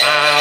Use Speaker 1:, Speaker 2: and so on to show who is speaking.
Speaker 1: Ah.